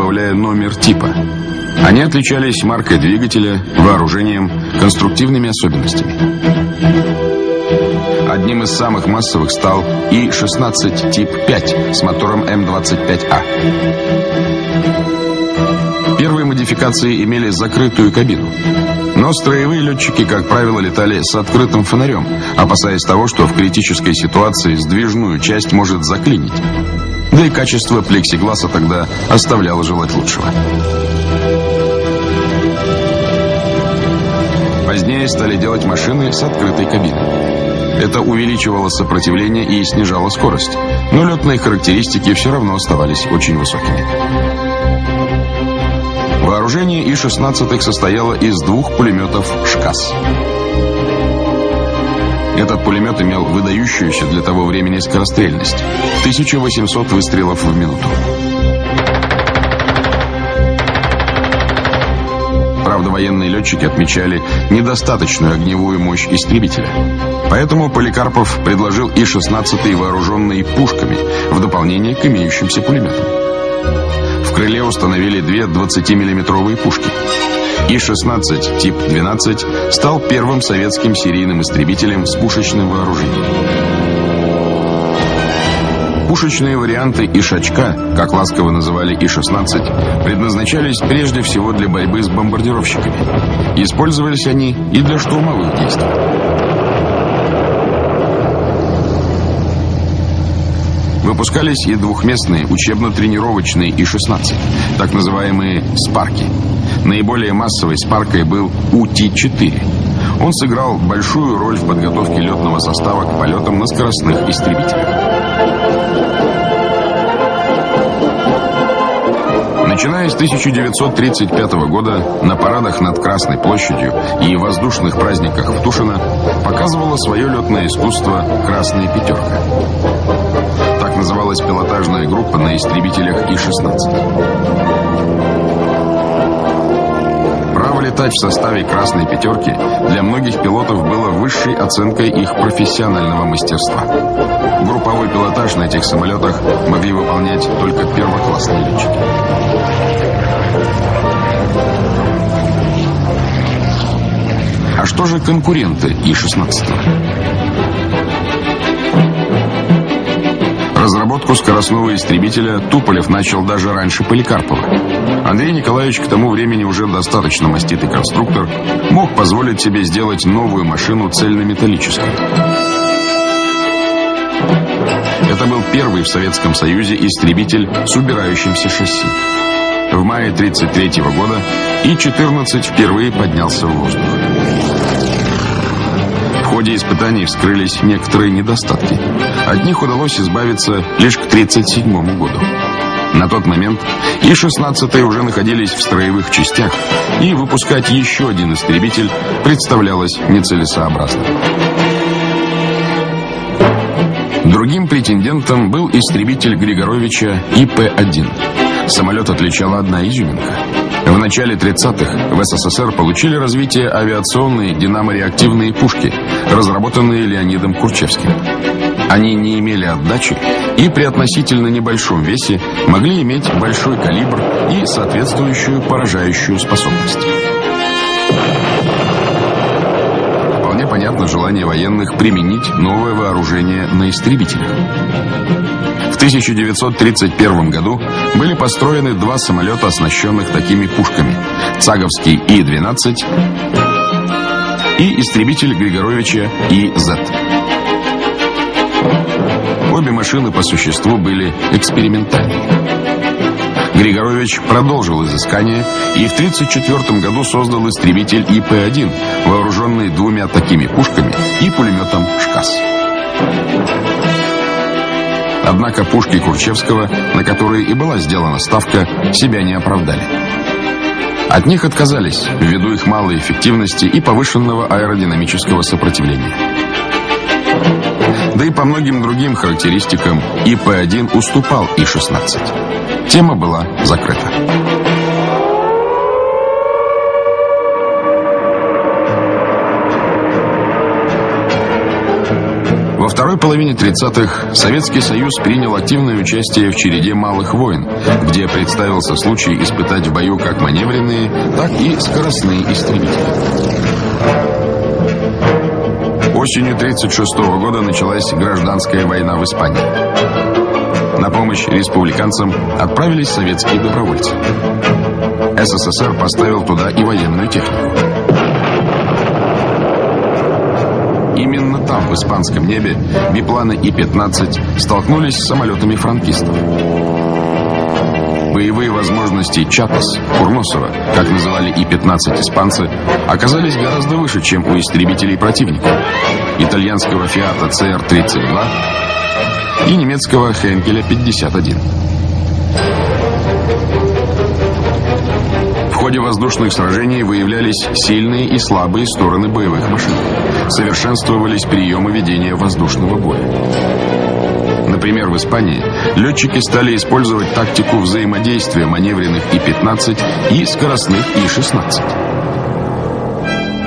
добавляя номер типа. Они отличались маркой двигателя, вооружением, конструктивными особенностями. Одним из самых массовых стал И-16 тип 5 с мотором М25А. Первые модификации имели закрытую кабину. Но строевые летчики, как правило, летали с открытым фонарем, опасаясь того, что в критической ситуации сдвижную часть может заклинить. Да и качество плексигласа тогда оставляло желать лучшего. Позднее стали делать машины с открытой кабиной. Это увеличивало сопротивление и снижало скорость, но летные характеристики все равно оставались очень высокими. Вооружение И-16 состояло из двух пулеметов «ШКАС». Этот пулемет имел выдающуюся для того времени скорострельность – 1800 выстрелов в минуту. Правда, военные летчики отмечали недостаточную огневую мощь истребителя. Поэтому Поликарпов предложил И-16 вооруженные пушками в дополнение к имеющимся пулеметам. В крыле установили две 20-миллиметровые пушки. И-16 тип 12 стал первым советским серийным истребителем с пушечным вооружением. Пушечные варианты Ишачка, как ласково называли И-16, предназначались прежде всего для борьбы с бомбардировщиками. Использовались они и для штурмовых действий. Выпускались и двухместные учебно-тренировочные И-16, так называемые «спарки». Наиболее массовой «спаркой» был УТ-4. Он сыграл большую роль в подготовке летного состава к полетам на скоростных истребителях. Начиная с 1935 года на парадах над Красной площадью и воздушных праздниках в Тушино показывала свое летное искусство «Красная пятерка». Так называлась пилотажная группа на истребителях И-16. Право летать в составе «Красной пятерки» для многих пилотов было высшей оценкой их профессионального мастерства. Групповой пилотаж на этих самолетах могли выполнять только первоклассные летчики. А что же конкуренты И-16? Разработку скоростного истребителя Туполев начал даже раньше Поликарпова. Андрей Николаевич к тому времени уже достаточно маститый конструктор, мог позволить себе сделать новую машину цельнометаллической. Это был первый в Советском Союзе истребитель с убирающимся шасси. В мае 1933 года И-14 впервые поднялся в воздух. Ходе испытаний вскрылись некоторые недостатки. От них удалось избавиться лишь к 1937 году. На тот момент И-16 уже находились в строевых частях, и выпускать еще один истребитель представлялось нецелесообразным. Другим претендентом был истребитель Григоровича ИП-1. Самолет отличала одна изюминка. В начале 30-х в СССР получили развитие авиационные динамореактивные пушки, разработанные Леонидом Курчевским. Они не имели отдачи и при относительно небольшом весе могли иметь большой калибр и соответствующую поражающую способность. Вполне понятно желание военных применить новое вооружение на истребителях. В 1931 году были построены два самолета, оснащенных такими пушками. Цаговский И-12 и истребитель Григоровича И-Z. Обе машины по существу были экспериментальные. Григорович продолжил изыскание и в 1934 году создал истребитель ИП-1, вооруженный двумя такими пушками и пулеметом «ШКАС». Однако пушки Курчевского, на которые и была сделана ставка, себя не оправдали. От них отказались ввиду их малой эффективности и повышенного аэродинамического сопротивления. Да и по многим другим характеристикам ИП-1 уступал И-16. Тема была закрыта. Во второй половине 30-х Советский Союз принял активное участие в череде малых войн, где представился случай испытать в бою как маневренные, так и скоростные истребители. Осенью 1936 года началась гражданская война в Испании. На помощь республиканцам отправились советские добровольцы. СССР поставил туда и военную технику. Именно там, в испанском небе, бипланы И-15 столкнулись с самолетами франкистов. Боевые возможности Чатас, Курносова, как называли И-15 испанцы, оказались гораздо выше, чем у истребителей противника. Итальянского Фиата CR-32 и немецкого Хенкеля 51. ходе воздушных сражений выявлялись сильные и слабые стороны боевых машин. Совершенствовались приемы ведения воздушного боя. Например, в Испании летчики стали использовать тактику взаимодействия маневренных И-15 и скоростных И-16.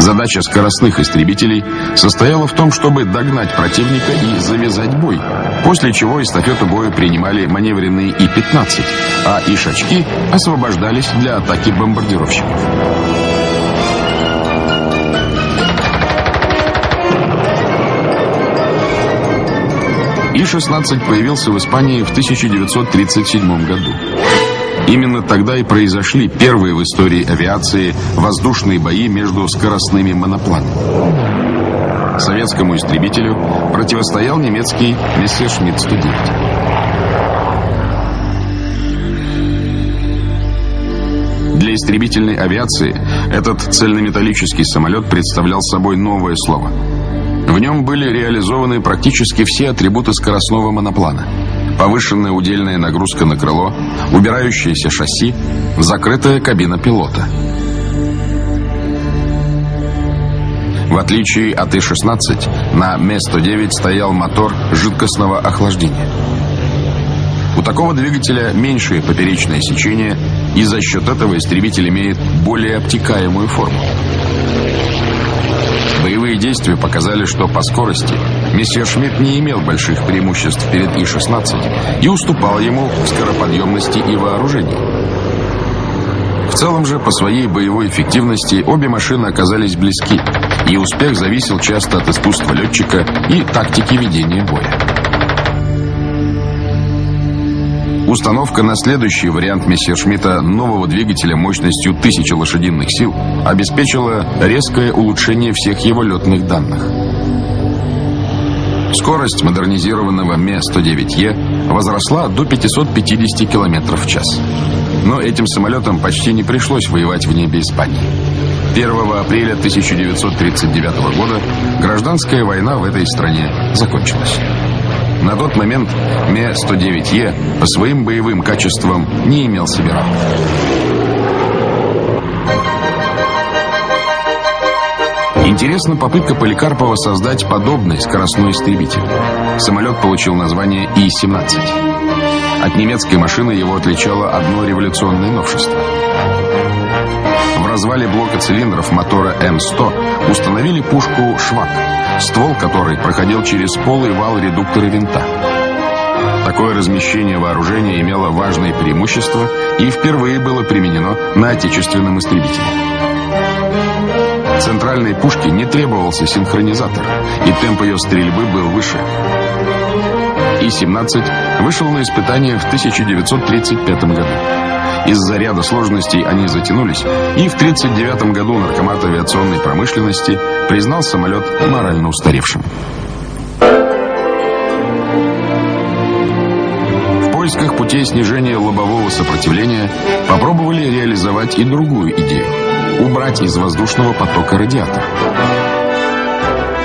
Задача скоростных истребителей состояла в том, чтобы догнать противника и завязать бой, после чего эстафету боя принимали маневренные И-15, а Ишачки освобождались для атаки бомбардировщиков. И-16 появился в Испании в 1937 году. Именно тогда и произошли первые в истории авиации воздушные бои между скоростными монопланами. Советскому истребителю противостоял немецкий Мессершмитт-109. Для истребительной авиации этот цельнометаллический самолет представлял собой новое слово. В нем были реализованы практически все атрибуты скоростного моноплана – повышенная удельная нагрузка на крыло, убирающееся шасси, закрытая кабина пилота. В отличие от И-16, на Ме-109 стоял мотор жидкостного охлаждения. У такого двигателя меньшее поперечное сечение, и за счет этого истребитель имеет более обтекаемую форму. Боевые действия показали, что по скорости месье Шмидт не имел больших преимуществ перед И-16 и уступал ему в скороподъемности и вооружении. В целом же, по своей боевой эффективности, обе машины оказались близки, и успех зависел часто от искусства летчика и тактики ведения боя. Установка на следующий вариант Мессершмитта нового двигателя мощностью 1000 лошадиных сил обеспечила резкое улучшение всех его летных данных. Скорость модернизированного Ме-109Е возросла до 550 км в час. Но этим самолетам почти не пришлось воевать в небе Испании. 1 апреля 1939 года гражданская война в этой стране закончилась. На тот момент Ме-109Е по своим боевым качествам не имел себе равных. Интересна попытка Поликарпова создать подобный скоростной истребитель. Самолет получил название И-17. От немецкой машины его отличало одно революционное новшество. В развале блока цилиндров мотора М100 установили пушку «Швак», ствол которой проходил через полый вал редуктора винта. Такое размещение вооружения имело важное преимущество и впервые было применено на отечественном истребителе. Центральной пушке не требовался синхронизатор, и темп ее стрельбы был выше. И-17 вышел на испытание в 1935 году. Из-за ряда сложностей они затянулись, и в 1939 году Наркомат авиационной промышленности признал самолет морально устаревшим. В поисках путей снижения лобового сопротивления попробовали реализовать и другую идею – убрать из воздушного потока радиатор.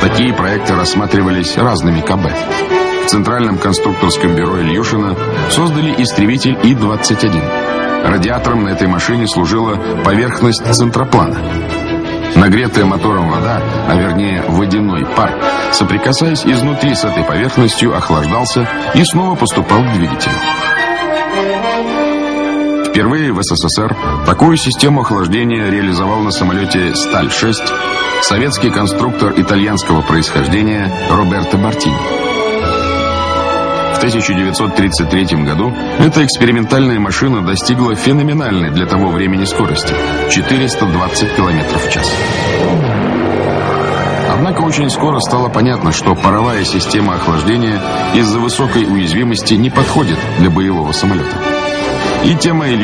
Такие проекты рассматривались разными КБ. В Центральном конструкторском бюро Ильюшина создали истребитель И-21. Радиатором на этой машине служила поверхность центроплана. Нагретая мотором вода, а вернее водяной пар, соприкасаясь изнутри с этой поверхностью, охлаждался и снова поступал к двигателю. Впервые в СССР такую систему охлаждения реализовал на самолете «Сталь-6» советский конструктор итальянского происхождения Роберто Бартини. В 1933 году эта экспериментальная машина достигла феноменальной для того времени скорости – 420 км в час. Однако очень скоро стало понятно, что паровая система охлаждения из-за высокой уязвимости не подходит для боевого самолета. И тема Ильюшина